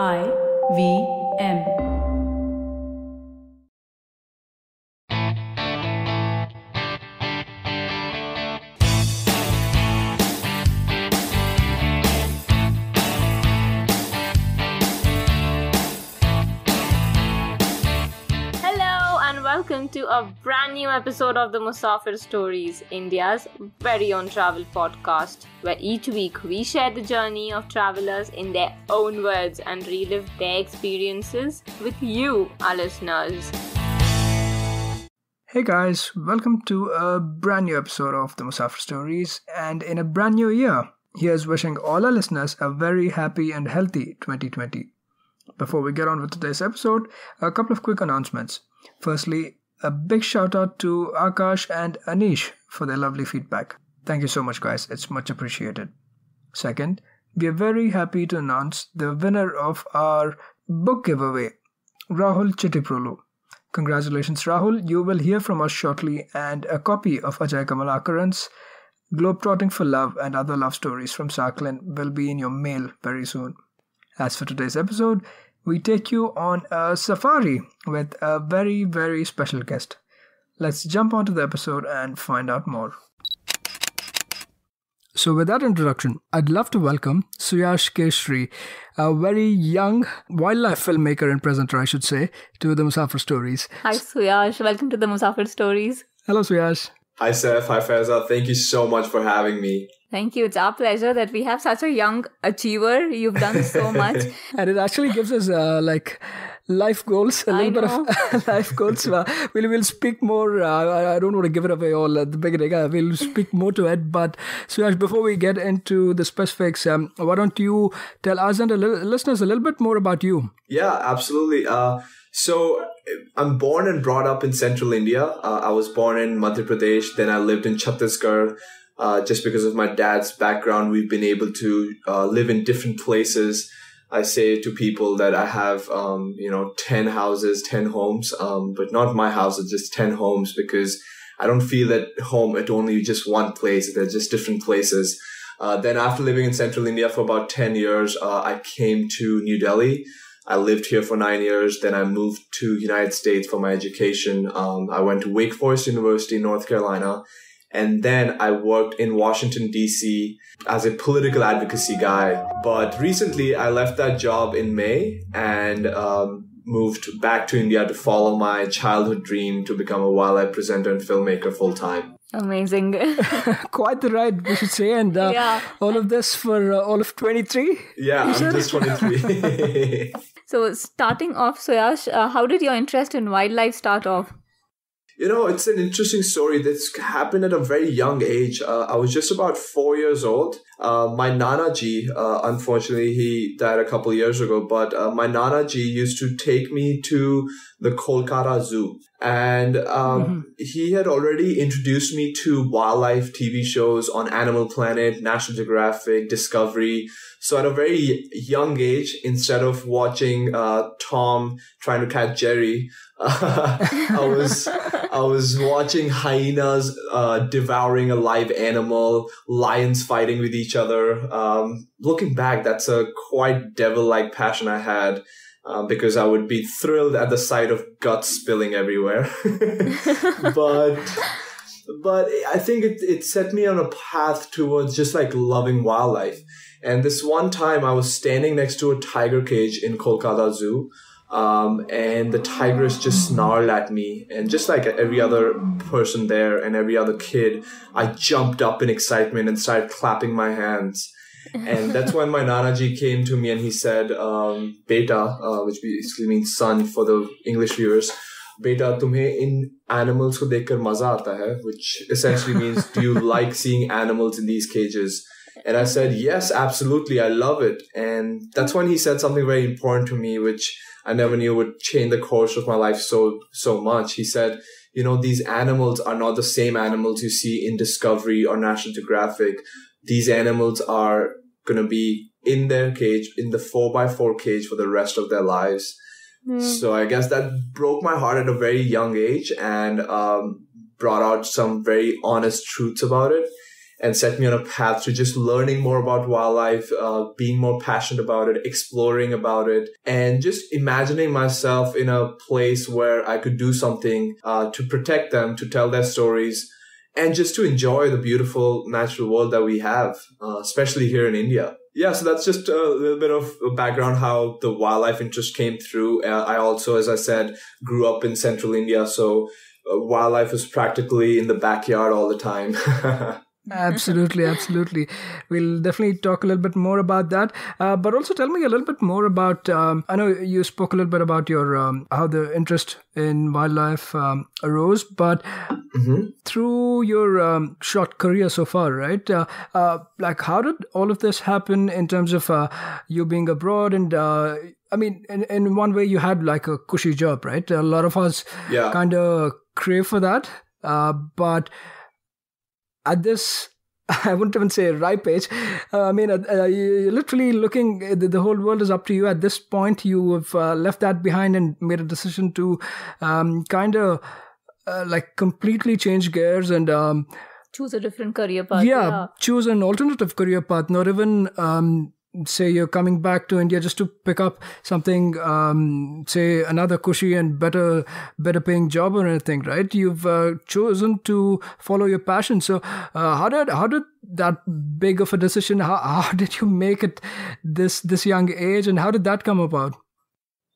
I V M. a brand new episode of the Musafir Stories, India's very own travel podcast, where each week we share the journey of travelers in their own words and relive their experiences with you, our listeners. Hey guys, welcome to a brand new episode of the Musafir Stories and in a brand new year. Here's wishing all our listeners a very happy and healthy 2020. Before we get on with today's episode, a couple of quick announcements. Firstly, a big shout out to Akash and Anish for their lovely feedback. Thank you so much, guys. It's much appreciated. Second, we are very happy to announce the winner of our book giveaway, Rahul Chittiprolu. Congratulations, Rahul. You will hear from us shortly, and a copy of Ajay Kamalakaran's Globetrotting for Love and Other Love Stories from Sakhalin will be in your mail very soon. As for today's episode, we take you on a safari with a very, very special guest. Let's jump onto the episode and find out more. So, with that introduction, I'd love to welcome Suyash Keshari, a very young wildlife filmmaker and presenter, I should say, to the Musafir Stories. Hi, Suyash. Welcome to the Musafir Stories. Hello, Suyash. Hi, Seth. Hi, Faiza. Thank you so much for having me. Thank you. It's our pleasure that we have such a young achiever. You've done so much. and it actually gives us uh, like life goals, a I little bit of life goals. Uh, we'll, we'll speak more. Uh, I- I don't want to give it away all at the beginning. Uh, we'll speak more to it. But Suyash, before we get into the specifics, um, why don't you tell us and the listeners a little bit more about you? Yeah, absolutely. Uh, so I'm born and brought up in central India. Uh, I was born in Madhya Pradesh. Then I lived in Chhattisgarh. Uh, just because of my dad's background, we've been able to uh, live in different places. I say to people that I have, um, you know, 10 houses, 10 homes, um, but not my houses, just 10 homes because I don't feel at home at only just one place. They're just different places. Uh, then after living in central India for about 10 years, uh, I came to New Delhi. I lived here for nine years. Then I moved to United States for my education. Um, I went to Wake Forest University in North Carolina. And then I worked in Washington, DC as a political advocacy guy. But recently I left that job in May and um, moved back to India to follow my childhood dream to become a wildlife presenter and filmmaker full time. Amazing. Quite the ride, we should say. And uh, Yeah. all of this for uh, all of 23. Yeah, I'm just 23. so, starting off, Suyash, uh, how did your interest in wildlife start off? You know, it's an interesting story that's happened at a very young age. Uh, I was just about four years old. Uh, my Nana ji, uh, unfortunately, he died a couple years ago, but uh, my Nana ji used to take me to the Kolkata Zoo. And um, he had already introduced me to wildlife TV shows on Animal Planet, National Geographic, Discovery. So at a very young age, instead of watching uh, Tom trying to catch Jerry, I was I was watching hyenas uh, devouring a live animal, lions fighting with each other. Um, looking back, that's a quite devil-like passion I had. Um, because I would be thrilled at the sight of guts spilling everywhere. but but I think it, it set me on a path towards just like loving wildlife. And this one time I was standing next to a tiger cage in Kolkata Zoo. Um, and the tigress just snarled at me. And just like every other person there and every other kid, I jumped up in excitement and started clapping my hands. and that's when my Nanaji came to me and he said, um, Beta, uh, which basically means son for the English viewers, Beta, tumhe in animals ko dekhkar maza aata hai, which essentially means, do you like seeing animals in these cages? And I said, yes, absolutely, I love it. And that's when he said something very important to me, which I never knew would change the course of my life so so much. He said you know these animals are not the same animals you see in Discovery or National Geographic. These animals are going to be in their cage in the 4x4 cage for the rest of their lives. So I guess that broke my heart at a very young age and um, brought out some very honest truths about it. And set me on a path to just learning more about wildlife, uh, being more passionate about it, exploring about it, and just imagining myself in a place where I could do something uh, to protect them, to tell their stories, and just to enjoy the beautiful natural world that we have, uh, especially here in India. Yeah, so that's just a little bit of background how the wildlife interest came through. Uh, I also, as I said, grew up in central India, so uh, wildlife was practically in the backyard all the time. absolutely absolutely we'll definitely talk a little bit more about that uh, but also tell me a little bit more about um, i know you spoke a little bit about your um, how the interest in wildlife um, arose but mm-hmm. through your um, short career so far right uh, uh, like how did all of this happen in terms of uh, you being abroad and uh, I mean, in, in one way, you had like a cushy job, right? A lot of us yeah. kind of crave for that. Uh, but at this I wouldn't even say ripe age. Uh, I mean, uh, uh, you're literally looking, uh, the, the, whole world is up to you. At this point, you have uh, left that behind and made a decision to um, kind of uh, like completely change gears and um, choose a different career path. Yeah, yeah, choose an alternative career path, not even um, say you're coming back to India just to pick up something, um, say another cushy and better, better paying job or anything, right? You've uh, chosen to follow your passion. So, uh, how did how did that big of a decision? How how did you make it this this young age, and how did that come about?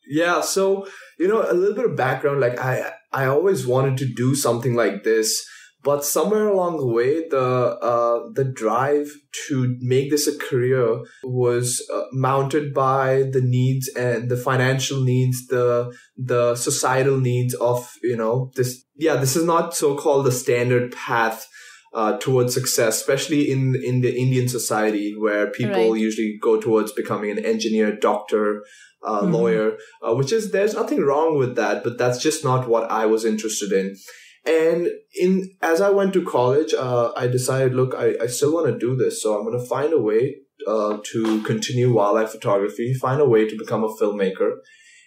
Yeah, so you know a little bit of background. Like I I always wanted to do something like this but somewhere along the way the uh, the drive to make this a career was uh, mounted by the needs and the financial needs the the societal needs of you know this yeah this is not so called the standard path uh, towards success, especially in in the Indian society, where people right. usually go towards becoming an engineer, doctor, uh, mm-hmm. lawyer, uh, which is there's nothing wrong with that, but that's just not what I was interested in. And in as I went to college, uh, I decided, look, I, I still want to do this, so I'm going to find a way uh, to continue wildlife photography, find a way to become a filmmaker.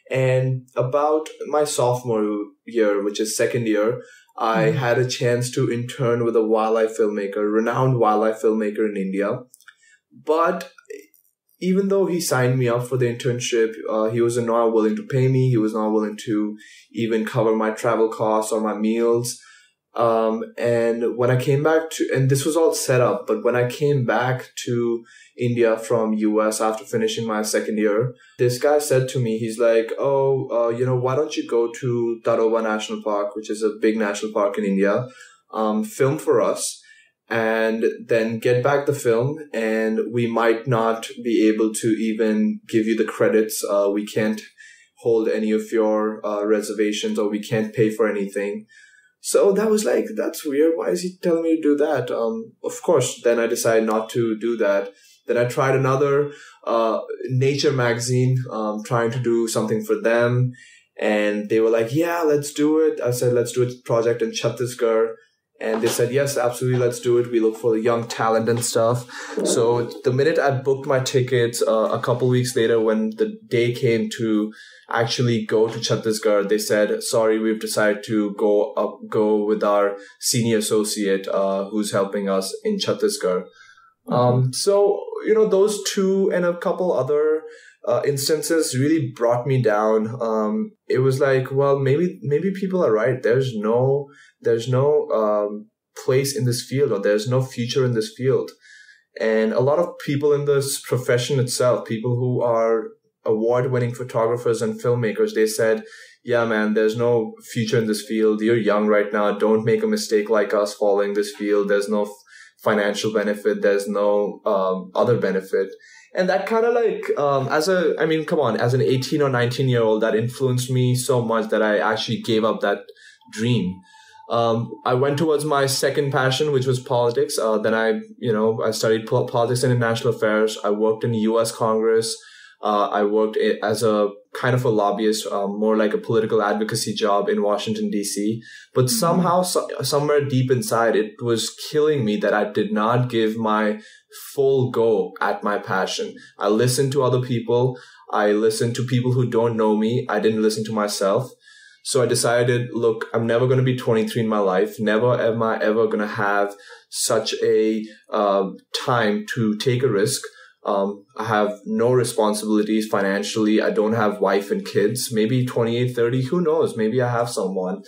And about my sophomore year, which is second year, I mm. had a chance to intern with a wildlife filmmaker, renowned wildlife filmmaker in India. But even though he signed me up for the internship, uh, he was not willing to pay me. He was not willing to even cover my travel costs or my meals. Um, and when I came back to, and this was all set up, but when I came back to India from US after finishing my second year, this guy said to me, he's like, oh, uh, you know, why don't you go to Tadoba National Park, which is a big national park in India, um, film for us and then get back the film and we might not be able to even give you the credits. Uh, we can't hold any of your uh, reservations or we can't pay for anything. So that was like that's weird. Why is he telling me to do that? Um, of course then i decided not to do that. Then i tried another uh, nature magazine um, trying to do something for them and they were like yeah let's do it. I said let's do a project in chhattisgarh and they said yes absolutely let's do it we look for the young talent and stuff so the minute i booked my tickets uh, a couple weeks later when the day came to actually go to chhattisgarh they said sorry we've decided to go up go with our senior associate uh, who's helping us in chhattisgarh mm-hmm. um, so you know those two and a couple other uh, instances really brought me down. Um, it was like, well, maybe maybe people are right. There's no there's no um, place in this field, or there's no future in this field. And a lot of people in this profession itself, people who are award-winning photographers and filmmakers, they said, "Yeah, man, there's no future in this field. You're young right now. Don't make a mistake like us following this field. There's no financial benefit. There's no um, other benefit." and that kind of like um, as a i mean come on as an 18 or 19 year old that influenced me so much that i actually gave up that dream um, i went towards my second passion which was politics uh, then i you know i studied politics and international affairs i worked in the us congress uh, I worked as a kind of a lobbyist, um, more like a political advocacy job in Washington, D.C. But mm-hmm. somehow, so, somewhere deep inside, it was killing me that I did not give my full go at my passion. I listened to other people. I listened to people who don't know me. I didn't listen to myself. So I decided, look, I'm never going to be 23 in my life. Never am I ever going to have such a uh, time to take a risk. Um, I have no responsibilities financially. I don't have wife and kids. Maybe 28, 30, who knows? Maybe I have someone.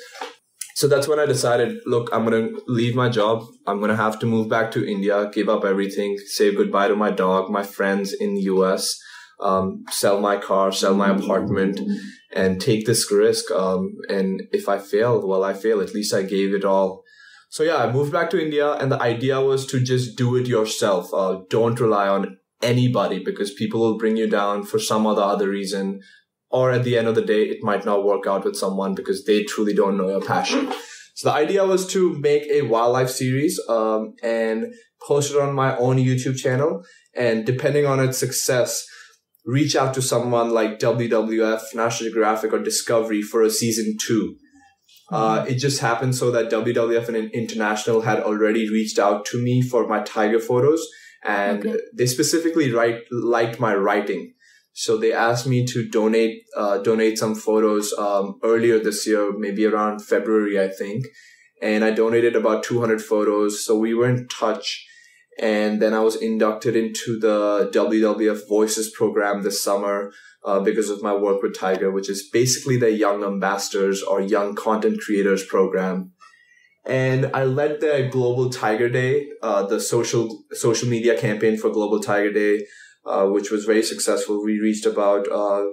So that's when I decided, look, I'm going to leave my job. I'm going to have to move back to India, give up everything, say goodbye to my dog, my friends in the US, um, sell my car, sell my apartment and take this risk. Um, and if I fail, well, I fail. At least I gave it all. So yeah, I moved back to India and the idea was to just do it yourself. Uh, don't rely on anybody because people will bring you down for some other other reason or at the end of the day, it might not work out with someone because they truly don't know your passion. So the idea was to make a wildlife series um, and post it on my own YouTube channel. And depending on its success, reach out to someone like WWF, National Geographic, or Discovery for a season 2 uh, it just happened so that WWF and International had already reached out to me for my tiger photos, and okay. they specifically write liked my writing. So they asked me to donate uh, donate some photos um, earlier this year, maybe around February, I think. And I donated about 200 photos. So we were in touch. And then I was inducted into the WWF Voices program this summer uh, because of my work with Tiger, which is basically the Young Ambassadors or Young Content Creators program. And I led the Global Tiger Day, uh, the social social media campaign for Global Tiger Day uh, which was very successful. We reached about uh,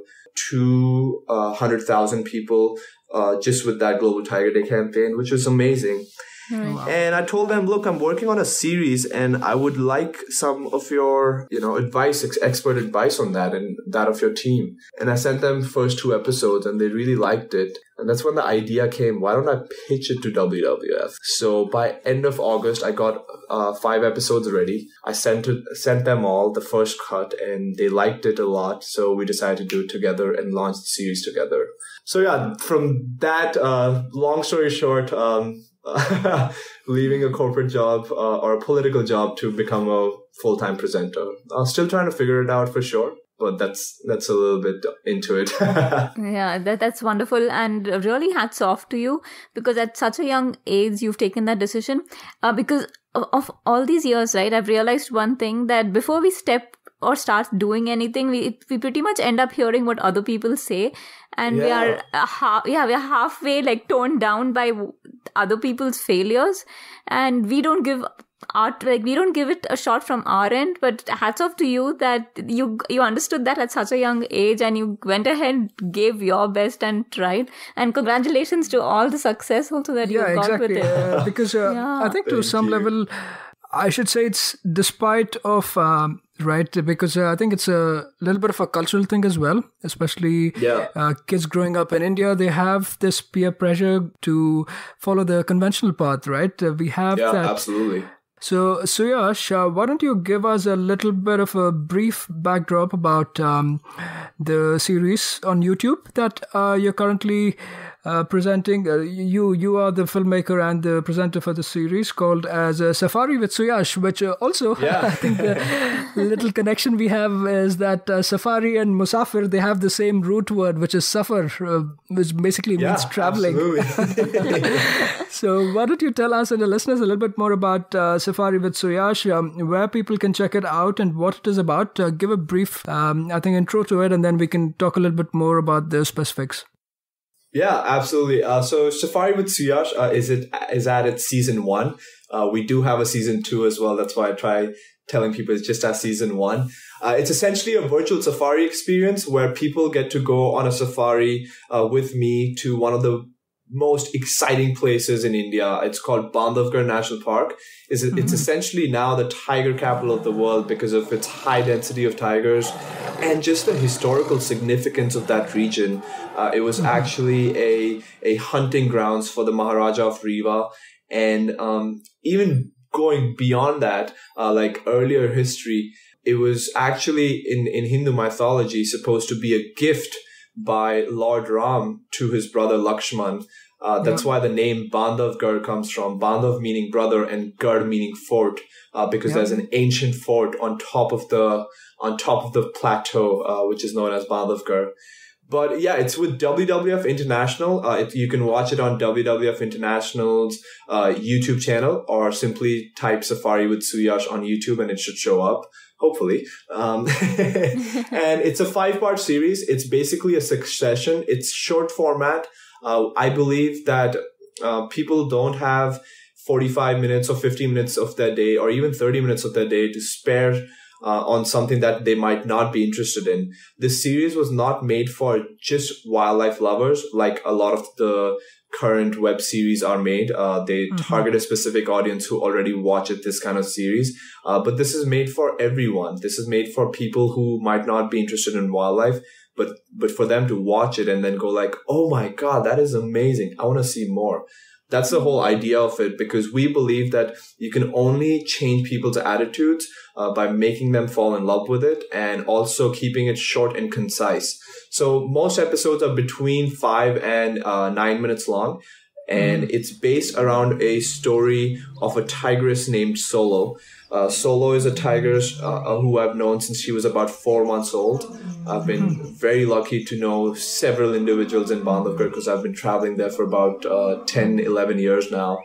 200,000 people uh, just with that Global Tiger Day campaign, which was amazing. Wow. And I told them, look, I'm working on a series and I would like some of your, you know, advice, ex- expert advice on that and that of your team. And I sent them first two episodes and they really liked it. And that's when the idea came, why don't I pitch it to WWF? So by end of August, I got uh, five episodes ready. I sent it, sent them all the first cut and they liked it a lot. So we decided to do it together and launch the series together. So yeah, from that, uh, long story short, um, leaving a corporate job uh, or a political job to become a full-time presenter. I'm still trying to figure it out for sure but that's that's a little bit into it yeah that, that's wonderful and really hats off to you because at such a young age you've taken that decision uh, because of, of all these years right i've realized one thing that before we step or starts doing anything we we pretty much end up hearing what other people say and yeah. we are uh, ha- yeah we're halfway like toned down by other people's failures and we don't give art like we don't give it a shot from our end but hats off to you that you you understood that at such a young age and you went ahead gave your best and tried and congratulations to all the success also that yeah, you got exactly. with it uh, because uh, yeah. i think to Thank some you. level I should say it's despite of um, right because uh, I think it's a little bit of a cultural thing as well, especially yeah. uh, kids growing up in India. They have this peer pressure to follow the conventional path, right? Uh, we have yeah, that absolutely. So, Suyash, uh, why don't you give us a little bit of a brief backdrop about um, the series on YouTube that uh, you're currently uh, presenting. Uh, you you are the filmmaker and the presenter for the series called as uh, Safari with Suyash, which uh, also yeah. I think the little connection we have is that uh, Safari and Musafir they have the same root word, which is safar, which basically yeah, means traveling. so why don't you tell us and the listeners a little bit more about Safari with Suyash, um, where people can check it out and what it is about? give a brief, um, I think, intro to it, and then we can talk a little bit more about the specifics. Yeah, absolutely. Uh, so Safari with Suyash uh, is it is at its season one. Uh, we do have a season two as well. That's why I try telling people it's just at season one. Uh, it's essentially a virtual safari experience where people get to go on a safari uh, with me to one of the most exciting places in India. It's called Bandhavgarh National Park. It's, mm-hmm. it's essentially now the tiger capital of the world because of its high density of tigers and just the historical significance of that region. Uh, it was mm-hmm. actually a, a hunting grounds for the Maharaja of Rewa, And um, even going beyond that, uh, like earlier history, it was actually in, in Hindu mythology supposed to be a gift by Lord Ram to his brother Lakshman. Uh, that's yeah. why the name Bandhavgarh comes from. Bandhav meaning brother and Garh meaning fort, uh, because yeah. there's an ancient fort on top of the on top of the plateau, uh, which is known as Bandhavgarh. But yeah, it's with WWF International. Uh, it, you can watch it on WWF International's uh, YouTube channel or simply type Safari with Suyash on YouTube and it should show up hopefully. Um, and it's a five part series. It's basically a succession. It's short format. Uh, I believe that uh, people don't have 45 minutes or 50 minutes of their day or even 30 minutes of their day to spare uh, on something that they might not be interested in. This series was not made for just wildlife lovers like a lot of the current web series are made. Uh, they mm-hmm. target a specific audience who already watch it, this kind of series. Uh, but this is made for everyone. This is made for people who might not be interested in wildlife, but, but for them to watch it and then go like, Oh my God, that is amazing. I want to see more. That's the whole idea of it because we believe that you can only change people's attitudes uh, by making them fall in love with it and also keeping it short and concise. So most episodes are between five and uh, nine minutes long. And mm. it's based around a story of a tigress named Solo. Uh, Solo is a tigress uh, who I've known since she was about four months old. I've been hmm. very lucky to know several individuals in Bandhavgarh because I've been traveling there for about uh, 10, 11 years now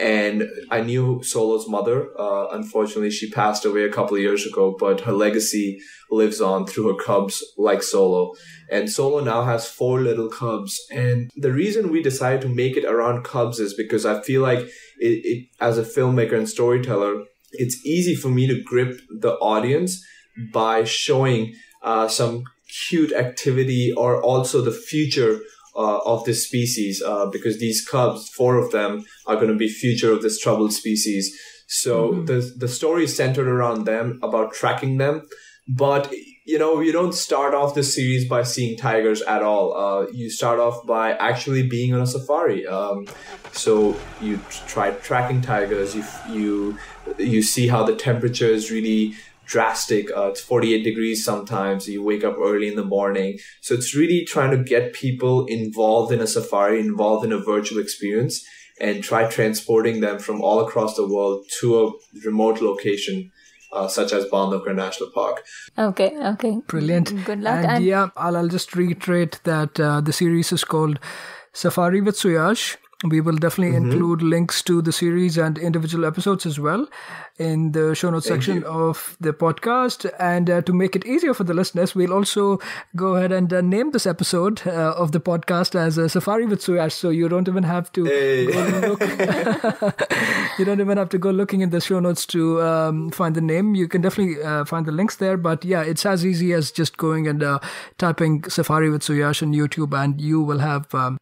and I knew Solo's mother. Uh, unfortunately, she passed away a couple of years ago, but her legacy lives on through her cubs like Solo. And Solo now has four little cubs. And the reason we decided to make it around cubs is because I feel like it, it as a filmmaker and storyteller, it's easy for me to grip the audience by showing uh, some cute activity or also the future uh, of this species uh, because these cubs, four of them, are going to be future of this troubled species. So mm-hmm. the the story is centered around them about tracking them, but you know you don't start off the series by seeing tigers at all. Uh, you start off by actually being on a safari. Um, so you try tracking tigers. You you you see how the temperature is really drastic. Uh, it's 48 degrees sometimes. You wake up early in the morning. So it's really trying to get people involved in a safari, involved in a virtual experience and try transporting them from all across the world to a remote location. Uh, such as Bandhavgarh National Park. Okay, okay. Brilliant. Good luck. And, and yeah, I'll, I'll just reiterate that uh, the series is called Safari with Suyash we will definitely mm-hmm. include links to the series and individual episodes as well in the show notes Thank section you. of the podcast. And uh, to make it easier for the listeners, we'll also go ahead and uh, name this episode uh, of the podcast as a Safari with Suyash. So you don't even have to hey. you don't even have to go looking in the show notes to um, find the name. You can definitely uh, find the links there. But yeah, it's as easy as just going and uh, typing Safari with Suyash on YouTube, and you will have. Um,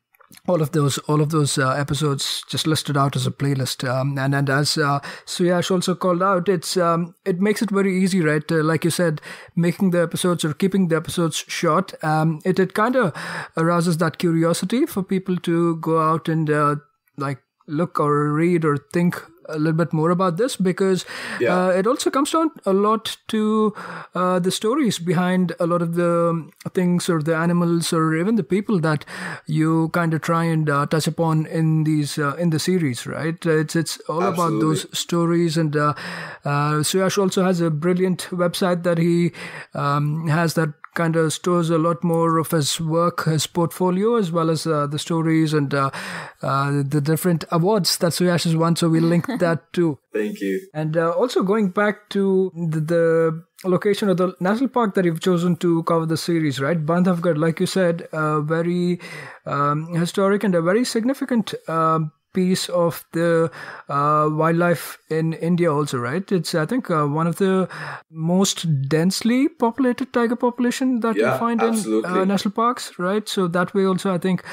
all of those all of those uh, episodes just listed out as a playlist um, and and as uh, Suyash also called out it's um, it makes it very easy right? Uh, like you said making the episodes or keeping the episodes short um, it it kind of arouses that curiosity for people to go out and uh, like look or read or think a little bit more about this because yeah. uh, it also comes down a lot to uh, the stories behind a lot of the things or the animals or even the people that you kind of try and uh, touch upon in these uh, in the series right it's it's all Absolutely. about those stories and uh, uh, Suyash also has a brilliant website that he um, has that kind of stores a lot more of his work, his portfolio, as well as uh, the stories and uh, uh, the different awards that Suyash has won. So we link that too. Thank you. And uh, also going back to the, the, location of the national park that you've chosen to cover the series, right? Bandhavgarh, like you said, uh, very um, historic and a very significant um, piece of the uh, wildlife in India also, right? It's I think uh, one of the most densely populated tiger population that yeah, you find absolutely. in uh, national parks, right? So that way also I think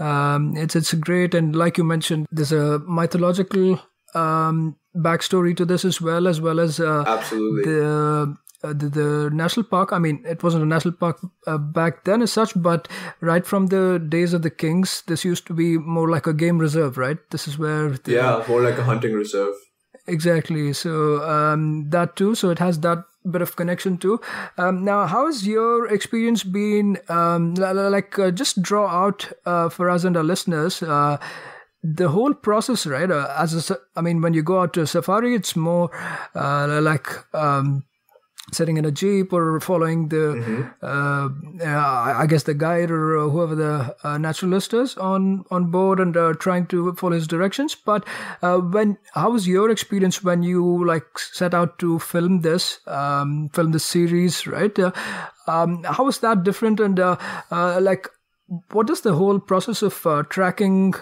um, it's it's great and like you mentioned, there's a mythological um, backstory to this as well, as well as uh, absolutely the uh, the, the, national park. I mean, it wasn't a national park uh, back then as such, but right from the days of the kings, this used to be more like a game reserve, right? This is where the, yeah, more like a hunting reserve. Exactly. So um, that too. So it has that bit of connection too. Um, now, how has your experience been? Um, like, uh, just draw out uh, for us and our listeners uh, the whole process, right? Uh, as a, I mean, when you go out to a safari, it's more uh, like um, sitting in a jeep or following the, uh, uh, I guess the guide or uh, whoever the uh, naturalist is on on board and uh, trying to follow his directions. But uh, when how was your experience when you like set out to film this, um, film this series, right? Uh, um, how was that different and uh, uh, like what is the whole process of uh, tracking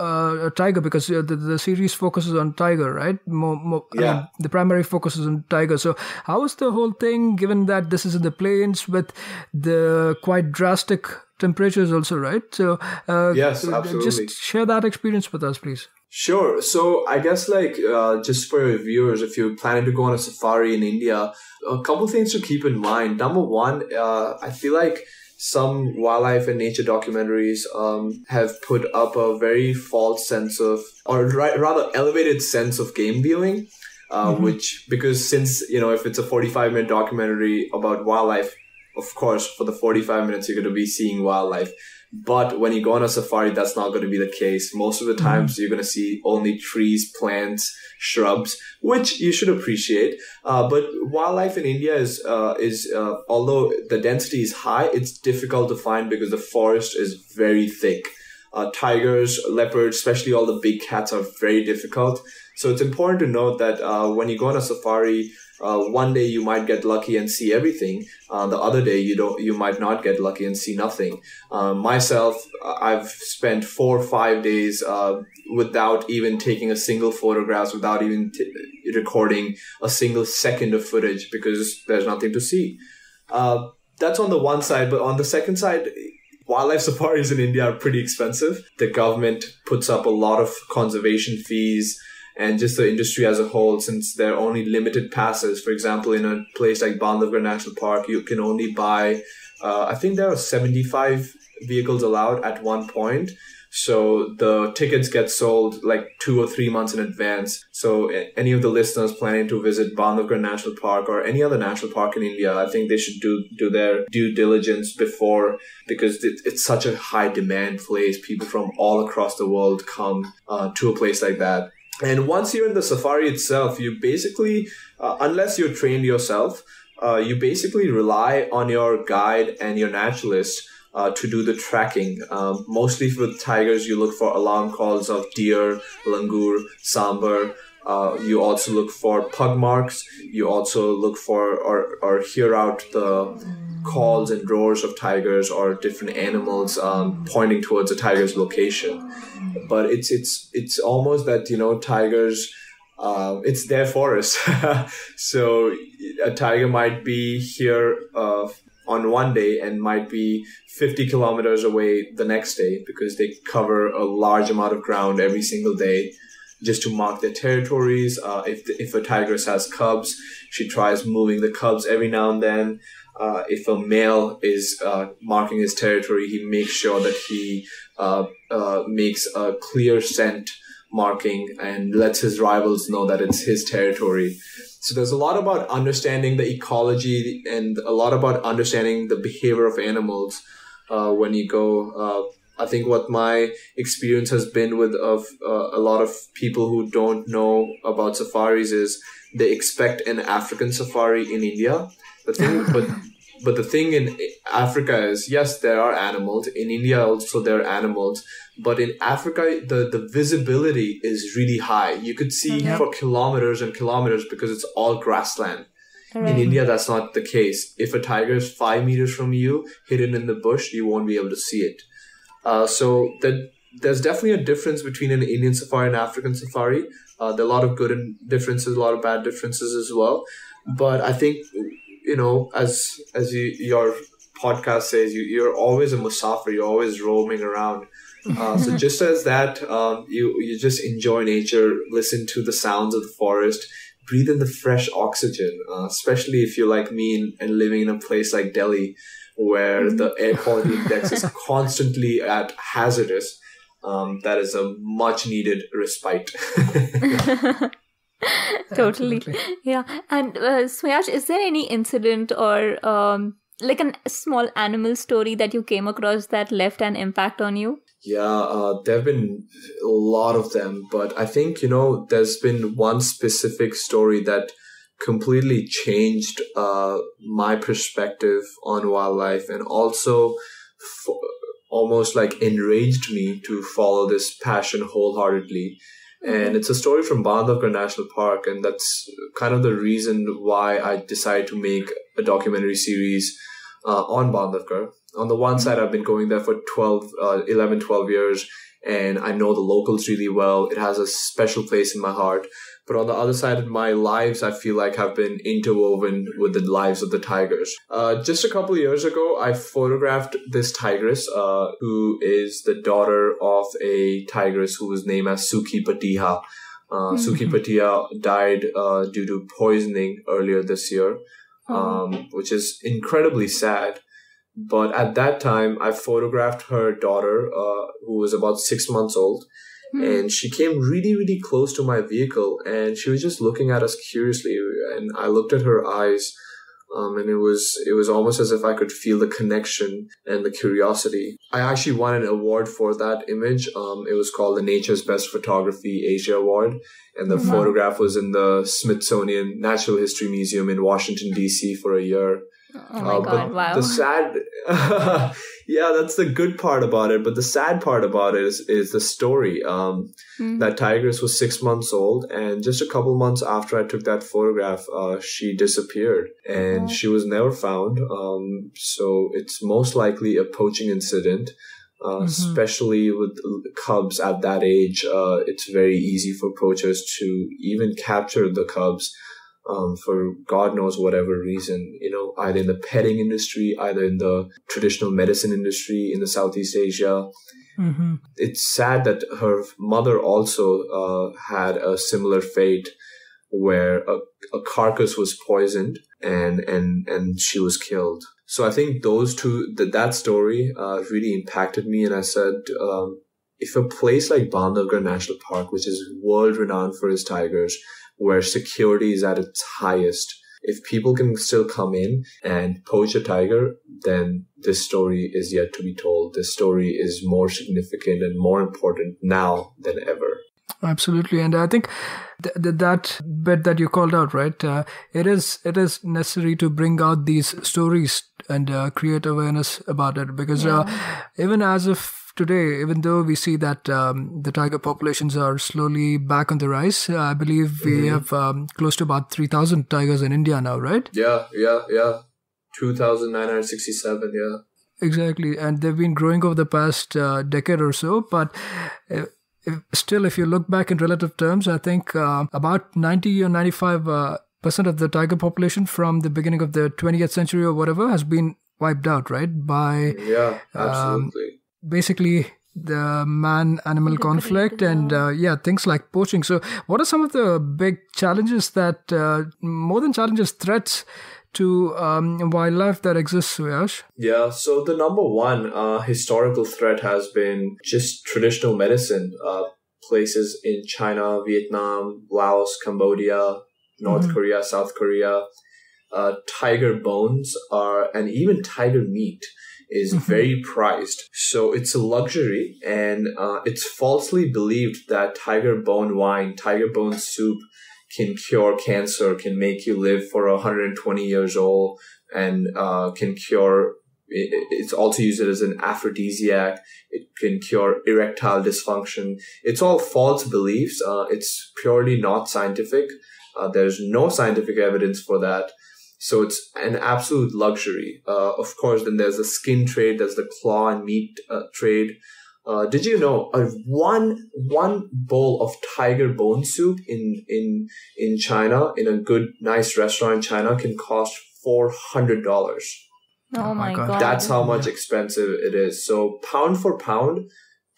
uh, a tiger because uh, the, the series focuses on tiger right more, more, Yeah. the primary focus is on tiger so how is the whole thing given that this is in the plains with the quite drastic temperatures also right so uh, Yes, uh, absolutely. just share that experience with us please Sure. So I guess like uh, just for your viewers, if you're planning to go on a safari in India, a couple things to keep in mind. Number one, uh, I feel like some wildlife and nature documentaries um, have put up a very false sense of, or rather elevated sense of game viewing. Uh, Which because since you know if it's a 45 minute documentary about wildlife, of course for the 45 minutes you're going to be seeing wildlife. But when you go on a safari, that's not going to be the case. Most of the times, you're going to see only trees, plants, shrubs, which you should appreciate. Uh, but wildlife in India is uh, is uh, although the density is high, it's difficult to find because the forest is very thick. Uh, tigers, leopards, especially all the big cats, are very difficult. So it's important to note that uh, when you go on a safari, uh, one day you might get lucky and see everything. Uh, the other day you don't, you might not get lucky and see nothing. Uh, myself, uh, I've spent four or five days uh, without even taking a single photograph, without even t- recording a single second of footage because there's nothing to see. Uh, that's on the one side, but on the second side, wildlife safaris in India are pretty expensive. The government puts up a lot of conservation fees and just the industry as a whole, since there are only limited passes. For example, in a place like Bandhavgarh National Park, you can only buy, uh, I think there are 75 vehicles allowed at one point. So the tickets get sold like two or three months in advance. So any of the listeners planning to visit Bandhavgarh National Park or any other national park in India, I think they should do do their due diligence before because it, it's such a high demand place. People from all across the world come uh, to a place like that. And once you're in the safari itself, you basically, uh, unless you're trained yourself, uh, you basically rely on your guide and your naturalist uh, to do the tracking. Um, mostly with tigers, you look for alarm calls of deer, langur, sambar. Uh, you also look for pug marks. You also look for or, or hear out the calls and roars of tigers or different animals um, pointing towards a tiger's location. But it's it's it's almost that you know tigers. Uh, it's their forest, so a tiger might be here uh, on one day and might be 50 kilometers away the next day because they cover a large amount of ground every single day just to mark their territories. Uh, if, the, if a tigress has cubs, she tries moving the cubs every now and then. Uh, if a male is uh, marking his territory, he makes sure that he uh, uh, makes a clear scent marking and lets his rivals know that it's his territory. So there's a lot about understanding the ecology and a lot about understanding the behavior of animals uh, when you go. I think what my experience has been with of uh, a lot of people who don't know about safaris is they expect an African safari in India. The thing, but but the thing in Africa is yes, there are animals. In India also there are animals, but in Africa the the visibility is really high. You could see for kilometers and kilometers because it's all grassland. In India, that's not the case. If a tiger is five meters from you, hidden in the bush, you won't be able to see it. Uh, so that there's definitely a difference between an Indian safari and African safari. Uh, there are a lot of good and differences, a lot of bad differences as well. But I think you know, as as you, your podcast says, you, you're always a musafir. You're always roaming around. Uh, so just as that, um, you you just enjoy nature, listen to the sounds of the forest, breathe in the fresh oxygen. Uh, especially if you're like me and, and living in a place like Delhi, where the air quality index is constantly at hazardous. Um, that is a much needed respite. totally. Yeah. And uh, Suyash, is there any incident or um, like a small animal story that you came across that left an impact on you? Yeah, uh, there have been a lot of them, but I think, you know, there's been one specific story that completely changed uh, my perspective on wildlife and also almost like enraged me to follow this passion wholeheartedly. And it's a story from Bandhavgarh National Park, and that's kind of the reason why I decided to make a documentary series uh, on Bandhavgarh. On the one side, I've been going there for 12, uh, 11, 12 years, and I know the locals really well. It has a special place in my heart. But on the other side of my lives, I feel like have been interwoven with the lives of the tigers. Uh, just a couple of years ago, I photographed this tigress, uh, who is the daughter of a tigress who was named as Suki Patiha. Uh, Suki Patiha died uh, due to poisoning earlier this year, um, which is incredibly sad. But at that time, I photographed her daughter, uh, who was about six months old and she came really really close to my vehicle and she was just looking at us curiously and i looked at her eyes um, and it was it was almost as if i could feel the connection and the curiosity. I actually won an award for that image. Um, it was called the nature's best photography asia award and the photograph was in the smithsonian natural history museum in washington d.c for a year Oh my uh, god, wow. The sad, yeah, that's the good part about it. But the sad part about it is is the story. Um, Mhm. That tigress was six months old, and just a couple months after I took that photograph, uh, she disappeared, and Oh. she was never found. Um, so it's most likely a poaching incident. Uh, Especially with cubs at that age, uh, it's very easy for poachers to even capture the cubs um, for God knows whatever reason, you know, either in the petting industry, either in the traditional medicine industry in the Southeast Asia. Mm-hmm. It's sad that her mother also uh, had a similar fate where a, a carcass was poisoned and, and, and she was killed. So I think those two, that, that story uh, really impacted me. And I said, um, if a place like Bandhavgarh National Park, which is world renowned for its tigers, where security is at its highest. If people can still come in and poach a tiger, then this story is yet to be told. This story is more significant and more important now than ever. Absolutely, and I think th- th- that bit that you called out, right? Uh, it is it is necessary to bring out these stories and uh, create awareness about it because uh, even as of today, even though we see that um, the tiger populations are slowly back on the rise, uh, I believe we have um, close to about three thousand tigers in India now, right? Yeah, yeah, yeah. 2,967, yeah. Exactly, and they've been growing over the past uh, decade or so. But uh, if, still, if you look back in relative terms, I think uh, about ninety or ninety-five uh, percent of the tiger population from the beginning of the twentieth century or whatever has been wiped out, right? By Yeah, absolutely. Basically the man-animal conflict and uh, yeah, things like poaching. So, what are some of the big challenges that, uh, more than challenges, threats? To um, wildlife that exists, Suyash. Yeah, so the number one uh, historical threat has been just traditional medicine. Uh, places in China, Vietnam, Laos, Cambodia, North Korea, South Korea. Uh, tiger bones are, and even tiger meat is very prized. So it's a luxury, and uh, it's falsely believed that tiger bone wine, tiger bone soup, can cure cancer, can make you live for 120 years old, and uh, can cure. It's also used as an aphrodisiac. It can cure erectile dysfunction. It's all false beliefs. Uh, it's purely not scientific. Uh, there's no scientific evidence for that. So it's an absolute luxury. Uh, of course, then there's the skin trade, there's the claw and meat uh, trade. Uh, did you know a one one bowl of tiger bone soup in in in China in a good nice restaurant in China can cost four hundred dollars. oh, my god. God. That's how much expensive it is. So pound for pound,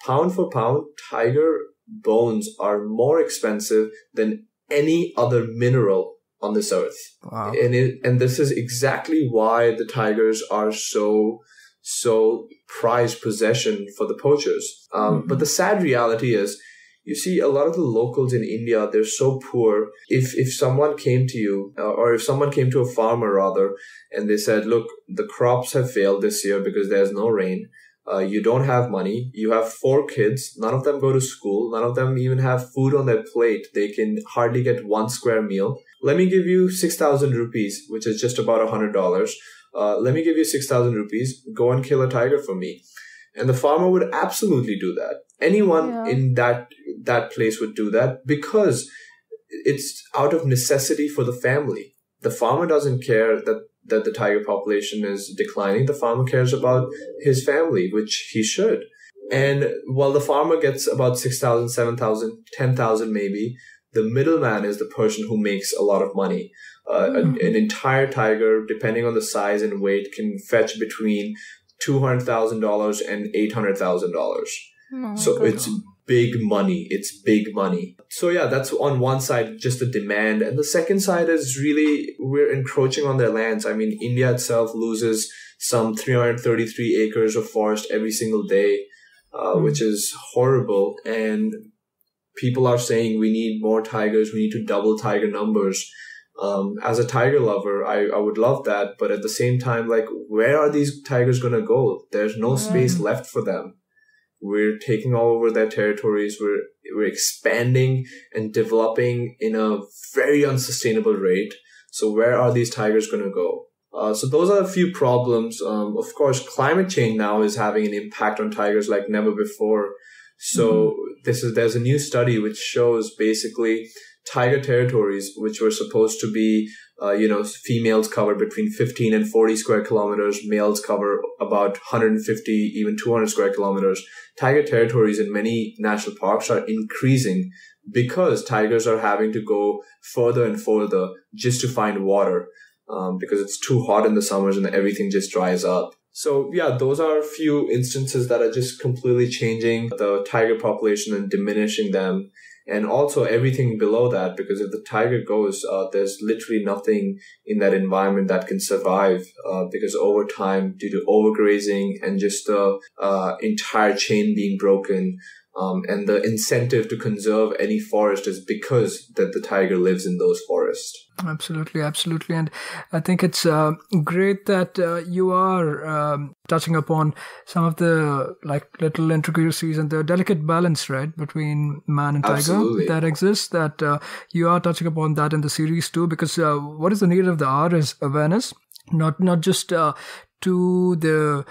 pound for pound, tiger bones are more expensive than any other mineral on this earth. Wow. And it, and this is exactly why the tigers are so so prized possession for the poachers. Um, But the sad reality is, you see, a lot of the locals in India they're so poor. If if someone came to you, uh, or if someone came to a farmer rather, and they said, "Look, the crops have failed this year because there's no rain." Uh, you don't have money. You have four kids. None of them go to school. None of them even have food on their plate. They can hardly get one square meal. let me give you 6,000 rupees, which is just about $100. Uh, let me give you 6,000 rupees. Go and kill a tiger for me. And the farmer would absolutely do that. Anyone Yeah. in that, that place would do that because it's out of necessity for the family. The farmer doesn't care that, that the tiger population is declining. The farmer cares about his family, which he should. And while the farmer gets about 6,000, 7,000, 10,000 maybe, the middleman is the person who makes a lot of money. Uh, an, an entire tiger, depending on the size and weight, can fetch between $200,000 and $800,000. Oh So it's big money. It's big money. So yeah, that's on one side, just the demand. And the second side is really, we're encroaching on their lands. I mean, India itself loses some 333 acres of forest every single day, uh, which is horrible. And people are saying we need more tigers. We need to double tiger numbers. Um, as a tiger lover, I, I would love that. But at the same time, like, where are these tigers going to go? There's no space left for them. We're taking all over their territories. We're, we're expanding and developing in a very unsustainable rate. So where are these tigers going to go? Uh, so those are a few problems. Um, of course, climate change now is having an impact on tigers like never before. So this is there's a new study which shows basically tiger territories which were supposed to be uh, you know females cover between 15 and 40 square kilometers males cover about 150 even 200 square kilometers tiger territories in many national parks are increasing because tigers are having to go further and further just to find water um, because it's too hot in the summers and everything just dries up so yeah, those are a few instances that are just completely changing the tiger population and diminishing them. And also everything below that, because if the tiger goes, uh, there's literally nothing in that environment that can survive, uh, because over time, due to overgrazing and just the, uh, entire chain being broken, um, and the incentive to conserve any forest is because that the tiger lives in those forests. Absolutely, absolutely, and I think it's uh, great that uh, you are um, touching upon some of the like little intricacies and the delicate balance, right, between man and tiger Absolutely. that exists. That uh, you are touching upon that in the series too, because uh, what is the need of the hour is awareness, not not just uh, to the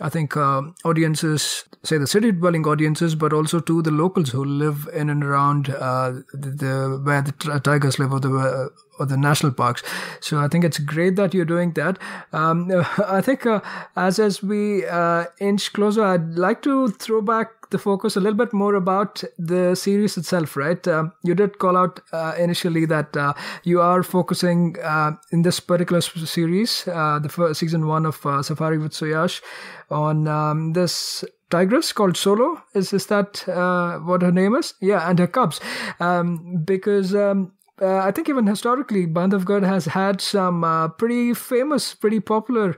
I think uh, audiences, say the city dwelling audiences, but also to the locals who live in and around uh, the, the where the tigers live or the uh, or the national parks. So I think it's great that you're doing that. Um, I think uh, as as we uh, inch closer, I'd like to throw back the focus a little bit more about the series itself, right? Um, you did call out uh, initially that uh, you are focusing uh, in this particular series, uh, the first season one of uh, Safari with Suyash, on um, this tigress called Solo. Is is that uh, what her name is? Yeah, and her cubs, um, because. Um, uh, I think even historically, Bandhavgarh has had some uh, pretty famous, pretty popular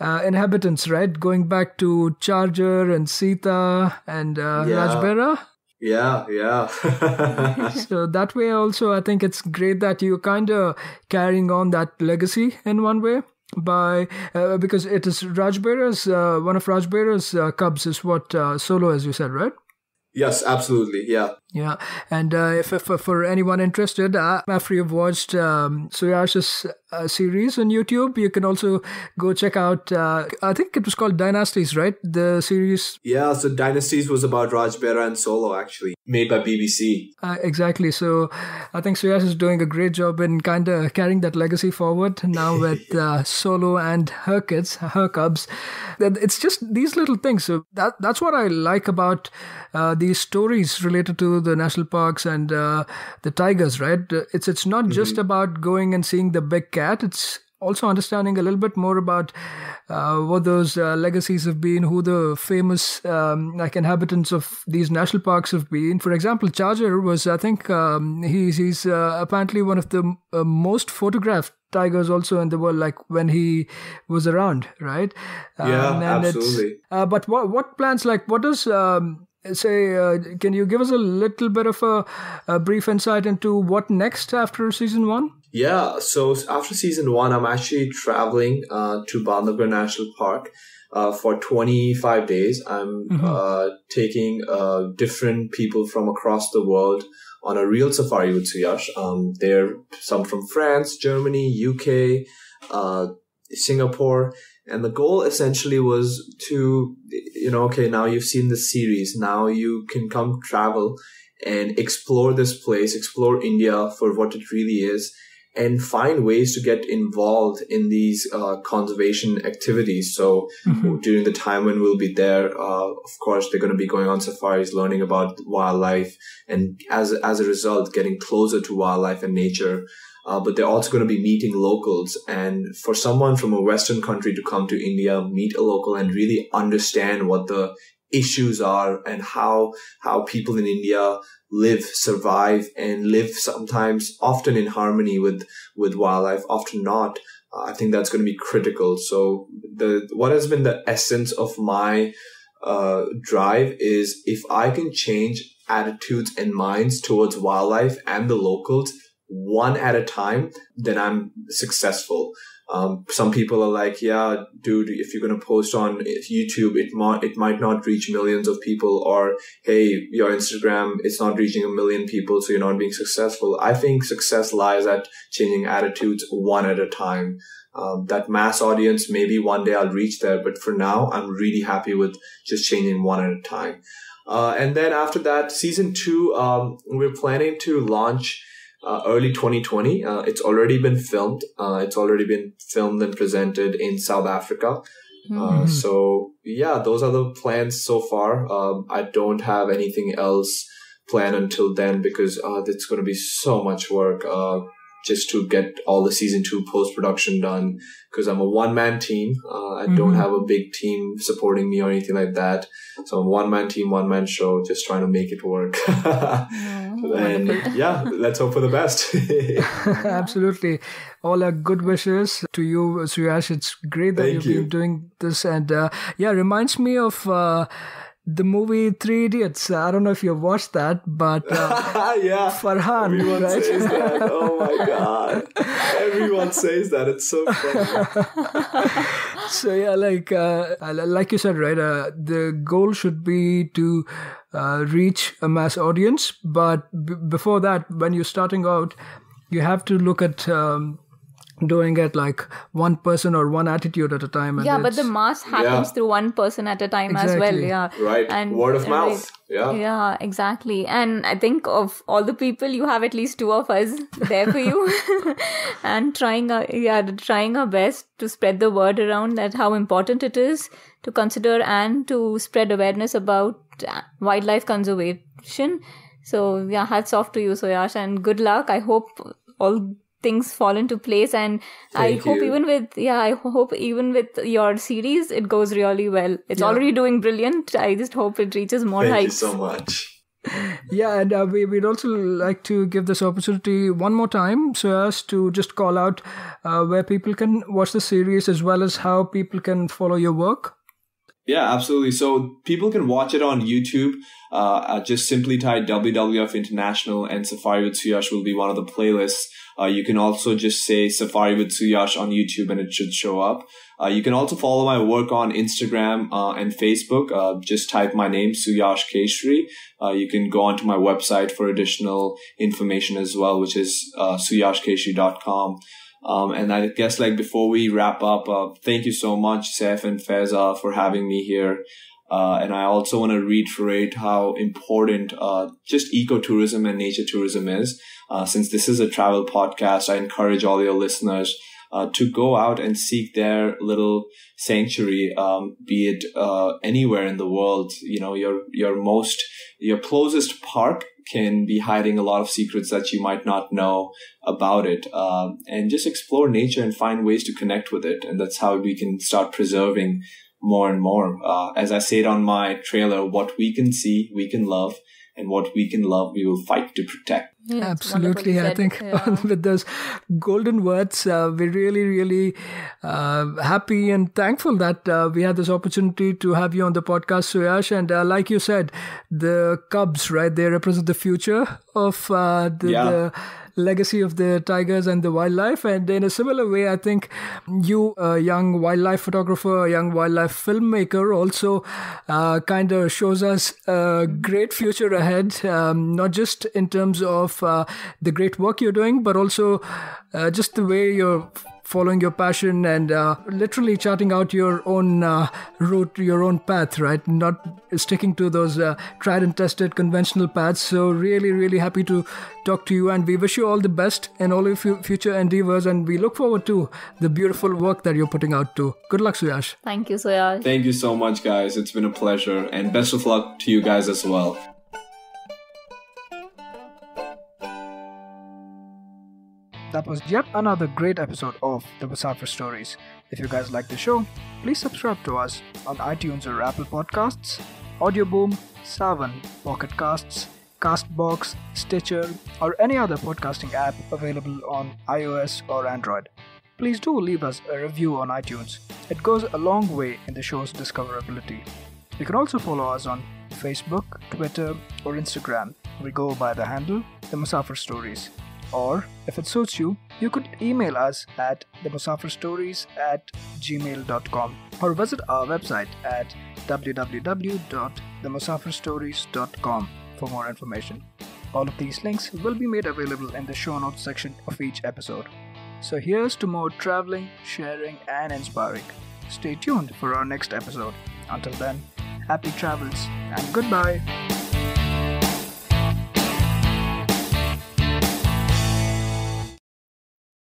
uh, inhabitants, right? Going back to Charger and Sita and uh, Yeah. Rajbhera. Yeah, yeah. So that way, also, I think it's great that you're kind of carrying on that legacy in one way by uh, because it is Rajbhera's uh, one of Rajbhera's uh, cubs is what uh, Solo, as you said, right? yes, absolutely. Yeah. Yeah, and uh, if, if for anyone interested, uh, after you've watched um, Suyash's uh, series on YouTube, you can also go check out. Uh, I think it was called Dynasties, right? The series Yeah, so Dynasties was about Rajbhera and Solo, actually, made by BBC. Uh, exactly. So I think Suyash is doing a great job in kind of carrying that legacy forward now with uh, Solo and her kids, her cubs. It's just these little things. So that that's what I like about uh, these stories related to the national parks and uh, the tigers. Right? It's it's not just about going and seeing the big cat. It's also understanding a little bit more about uh, what those uh, legacies have been, who the famous um, like inhabitants of these national parks have been. For example, Charger was, I think, um, he's he's uh, apparently one of the uh, most photographed tigers also in the world. Like when he was around, right? Yeah, it's- absolutely. Uh, but what what plans? Like, what does um, say? Uh, can you give us a little bit of a, a brief insight into what next after season one? Yeah, so after season one, I'm actually traveling uh, to Bandhavgarh National Park uh, for 25 days. I'm uh, taking uh, different people from across the world on a real safari with Suyash. Um, they're some from France, Germany, UK, uh, Singapore. And the goal essentially was to, you know, okay, now you've seen the series. Now you can come travel and explore this place, explore India for what it really is and find ways to get involved in these uh, conservation activities. So mm-hmm. during the time when we'll be there, uh, of course, they're going to be going on safaris, learning about wildlife, and as as a result, getting closer to wildlife and nature. Uh, but they're also going to be meeting locals. And for someone from a Western country to come to India, meet a local, and really understand what the issues are and how how people in India live, survive, and live sometimes, often in harmony with with wildlife, often not. Uh, I think that's going to be critical. So the what has been the essence of my uh, drive is if I can change attitudes and minds towards wildlife and the locals one at a time, then I'm successful. Um, some people are like, yeah, dude, if you're going to post on YouTube, it might, it might not reach millions of people or, hey, your Instagram, it's not reaching a million people. So you're not being successful. I think success lies at changing attitudes one at a time. Um, that mass audience, maybe one day I'll reach there. But for now, I'm really happy with just changing one at a time. Uh, and then after that, season two, um, we're planning to launch uh, early 2020. Uh, it's already been filmed. Uh, it's already been filmed and presented in South Africa. Uh, mm-hmm. so yeah, those are the plans so far. Um, I don't have anything else planned until then because uh, it's going to be so much work uh, just to get all the season two post production done because I'm a one man team. Uh, I mm-hmm. don't have a big team supporting me or anything like that. So I'm one man team, one man show, just trying to make it work. and yeah, let's hope for the best. Absolutely. All our good wishes to you, Suyash. It's great that Thank you've you. been doing this. And uh, yeah, reminds me of. Uh, the movie Three Idiots. I don't know if you've watched that, but uh, yeah, Farhan, everyone right? says that. Oh my god, everyone says that. It's so funny. so yeah, like uh, like you said, right? Uh, the goal should be to uh, reach a mass audience, but b- before that, when you're starting out, you have to look at um, doing it like one person or one attitude at a time. yeah, but the mass happens yeah. through one person at a time exactly. as well. Yeah, right. And word of mouth. Right. Yeah, yeah, exactly. And I think of all the people, you have at least two of us there for you, and trying our yeah trying our best to spread the word around that how important it is to consider and to spread awareness about uh, wildlife conservation. So yeah, hats off to you, Suyash, and good luck. I hope all things fall into place. And Thank i hope even with yeah i hope even with your series it goes really well. It's yeah. already doing brilliant. I just hope it reaches more Thank heights. you so much. Yeah, and uh, we, we'd also like to give this opportunity one more time so as to just call out uh, where people can watch the series as well as how people can follow your work. Yeah, absolutely. So people can watch it on YouTube. Uh, just simply type WWF International and Safari with Suyash will be one of the playlists. Uh, you can also just say Safari with Suyash on YouTube and it should show up. Uh, you can also follow my work on Instagram uh, and Facebook. Uh, just type my name, Suyash Keshari. Uh, you can go onto my website for additional information as well, which is uh, suyashkeshri.com. Um, and I guess like before we wrap up, uh, thank you so much, Saif and Feza, for having me here. Uh, and I also want to reiterate how important uh, just ecotourism and nature tourism is. Uh, since this is a travel podcast, I encourage all your listeners uh, to go out and seek their little sanctuary, um, be it uh, anywhere in the world. You know, your your most your closest park can be hiding a lot of secrets that you might not know about it. Uh, and just explore nature and find ways to connect with it. And that's how we can start preserving more and more. Uh, as I said on my trailer, what we can see, we can love, and what we can love, we will fight to protect. Yeah, Absolutely. I think yeah. with those golden words, uh, we're really, really uh, happy and thankful that uh, we had this opportunity to have you on the podcast, Suyash. And uh, like you said, the Cubs, right? They represent the future of uh, the, yeah. the legacy of the tigers and the wildlife. And in a similar way, I think you, a young wildlife photographer, a young wildlife filmmaker, also uh, kind of shows us a great future ahead, um, not just in terms of uh, the great work you're doing, but also uh, just the way you're following your passion and uh, literally charting out your own uh, route, your own path, right? Not sticking to those uh, tried and tested conventional paths. So, really, really happy to talk to you, and we wish you all the best in all of your future endeavors. And we look forward to the beautiful work that you're putting out too. Good luck, Suyash. Thank you, Suyash. Thank you so much, guys. It's been a pleasure, and best of luck to you guys as well. That was yet another great episode of the Musafir Stories. If you guys like the show, please subscribe to us on iTunes or Apple Podcasts, Audioboom, Saavn, Pocket Casts, Castbox, Stitcher, or any other podcasting app available on iOS or Android. Please do leave us a review on iTunes. It goes a long way in the show's discoverability. You can also follow us on Facebook, Twitter, or Instagram. We go by the handle The Musafir Stories. Or, if it suits you, you could email us at themusafirstories at gmail.com or visit our website at www.themusafirstories.com for more information. All of these links will be made available in the show notes section of each episode. So here's to more traveling, sharing, and inspiring. Stay tuned for our next episode. Until then, happy travels and goodbye.